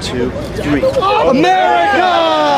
two, three. America!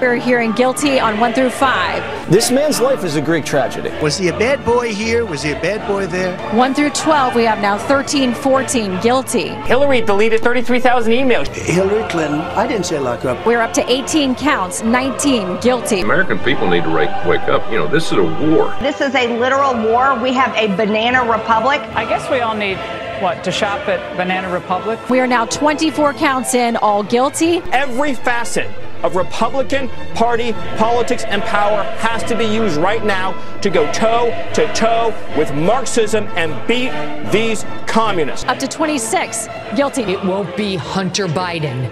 We're hearing guilty on one through five. This man's life is a Greek tragedy. Was he a bad boy here? Was he a bad boy there? One through 12, we have now 13, 14 guilty. Hillary deleted 33,000 emails. Hillary Clinton, I didn't say lock up. We're up to 18 counts, 19 guilty. American people need to wake, wake up. You know, this is a war. This is a literal war. We have a banana republic. I guess we all need what to shop at Banana Republic. We are now 24 counts in, all guilty. Every facet of Republican Party politics and power has to be used right now to go toe to toe with Marxism and beat these communists. Up to 26 guilty. It won't be Hunter Biden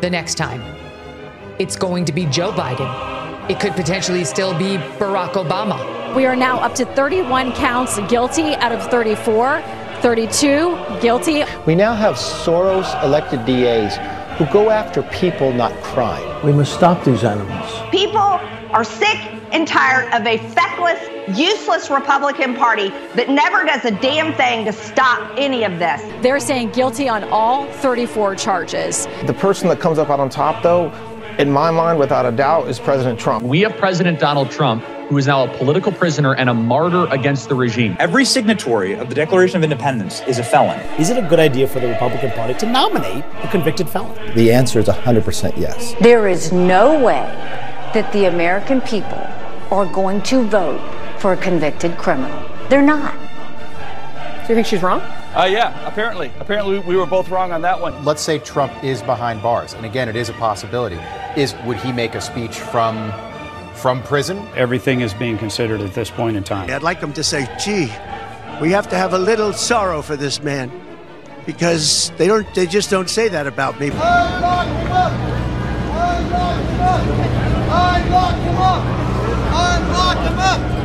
the next time. It's going to be Joe Biden. It could potentially still be Barack Obama. We are now up to 31 counts guilty out of 34. 32 guilty. We now have Soros elected DAs who go after people, not crime. We must stop these animals. People are sick and tired of a feckless, useless Republican Party that never does a damn thing to stop any of this. They're saying guilty on all 34 charges. The person that comes up out on top, though, in my mind, without a doubt, is President Trump. We have President Donald Trump who is now a political prisoner and a martyr against the regime. Every signatory of the Declaration of Independence is a felon. Is it a good idea for the Republican Party to nominate a convicted felon? The answer is 100% yes. There is no way that the American people are going to vote for a convicted criminal. They're not. Do you think she's wrong? Uh, yeah, apparently. Apparently, we were both wrong on that one. Let's say Trump is behind bars, and again, it is a possibility. Is would he make a speech from from prison? Everything is being considered at this point in time. I'd like them to say, gee, we have to have a little sorrow for this man. Because they don't they just don't say that about me. I locked him up! I locked him up! I locked him up! I locked him up!